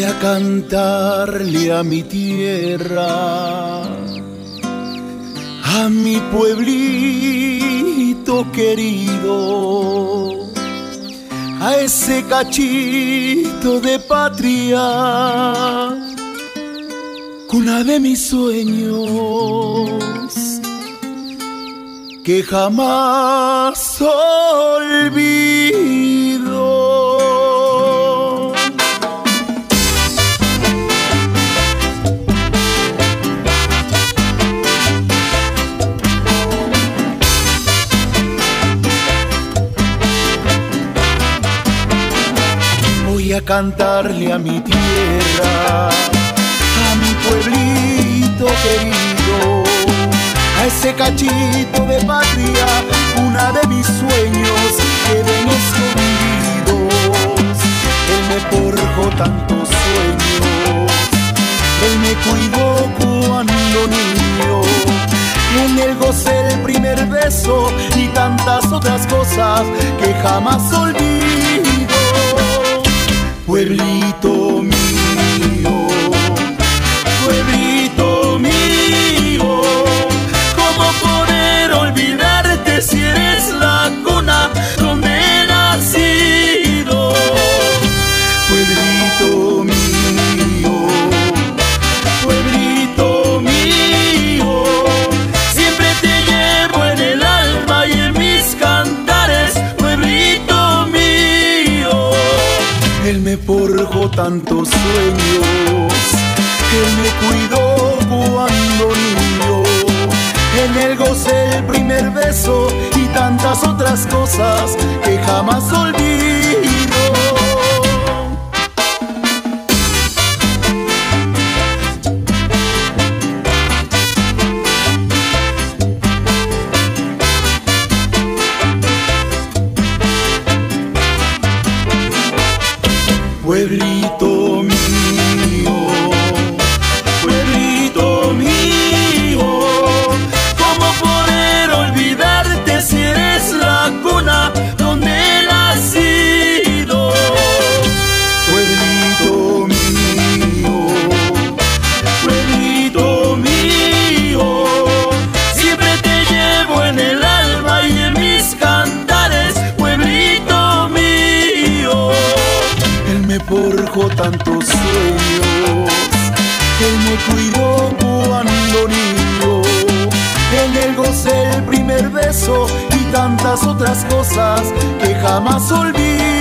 A cantarle a mi tierra, a mi pueblito querido, a ese cachito de patria, cuna de mis sueños, que jamás olvido. Cantarle a mi tierra, a mi pueblito querido, a ese cachito de patria, una de mis sueños queden escondidos. Él me forjó tantos sueños, él me cuidó cuando niño. En él gocé el primer beso y tantas otras cosas que jamás olvido pueblito tantos sueños, Él me cuidó cuando niño. En él gocé el primer beso y tantas otras cosas que jamás olvido. Pueblito mío, tantos sueños, Él me cuidó cuando niño. En él gocé el primer beso y tantas otras cosas que jamás olvido.